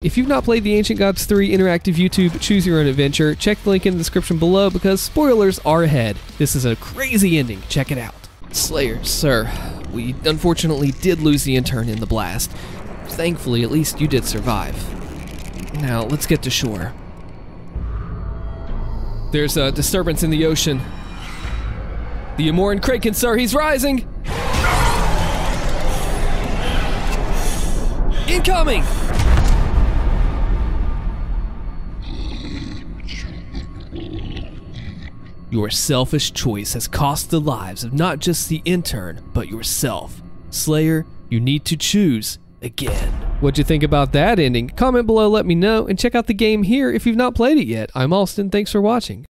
If you've not played the Ancient Gods 3 interactive YouTube Choose Your Own Adventure, check the link in the description below because spoilers are ahead. This is a crazy ending. Check it out. Slayer, sir, we unfortunately did lose the intern in the blast. Thankfully, at least you did survive. Now, let's get to shore. There's a disturbance in the ocean. The Amoran Kraken, sir, he's rising! Incoming! Your selfish choice has cost the lives of not just the intern, but yourself. Slayer, you need to choose again. What'd you think about that ending? Comment below, let me know, and check out the game here if you've not played it yet. I'm Allstin, thanks for watching.